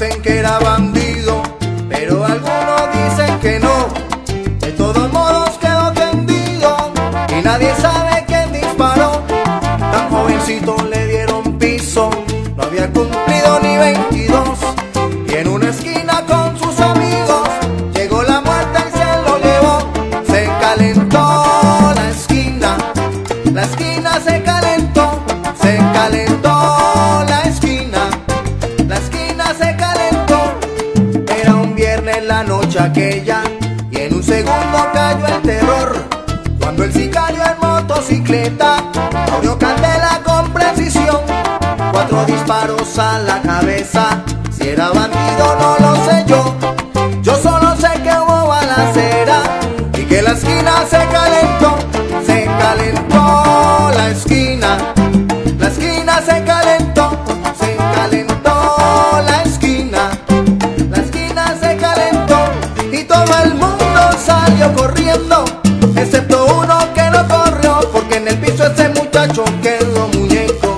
dicen que era la noche aquella y en un segundo cayó el terror. Cuando el sicario en motocicleta abrió candela con precisión, cuatro disparos a la cabeza. Si era bandido no lo sé yo, muchacho quedó muñeco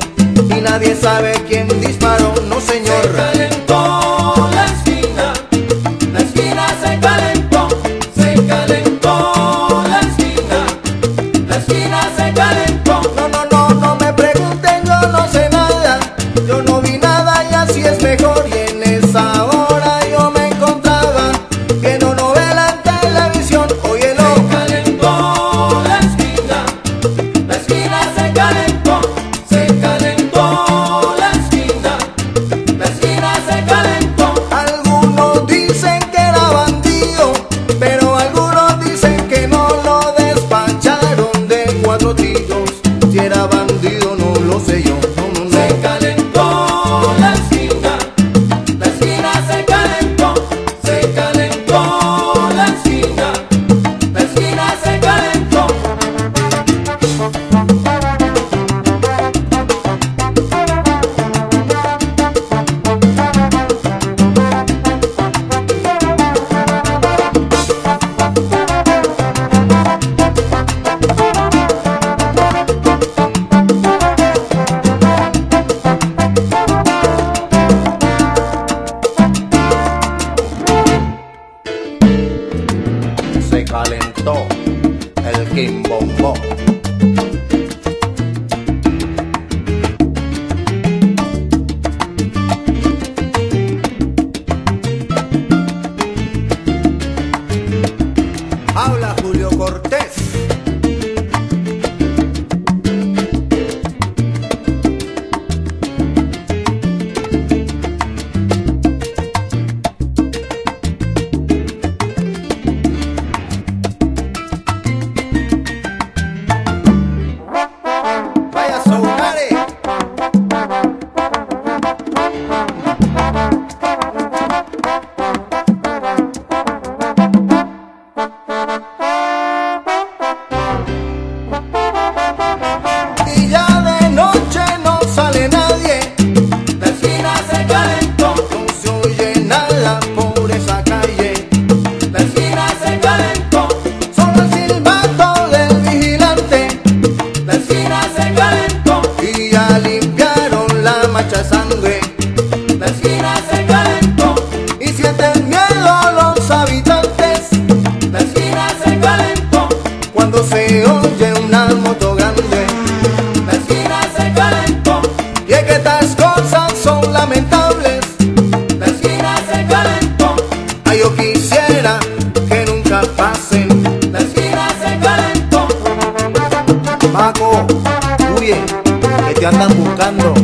y nadie sabe quién disparó, no señor. Se calentó la esquina, la esquina se calentó, se calentó la esquina, la esquina se calentó. No, no, no, no me pregunten, yo no sé nada. Yo no vi nada y así es mejor. Y calentó el quimbombó. sangre. La esquina se calentó y sienten miedo los habitantes. La esquina se calentó cuando se oye una moto grande. La esquina se calentó y es que estas cosas son lamentables. La esquina se calentó. Ay, yo quisiera que nunca pasen. La esquina se calentó. Paco, huye, que te andan buscando.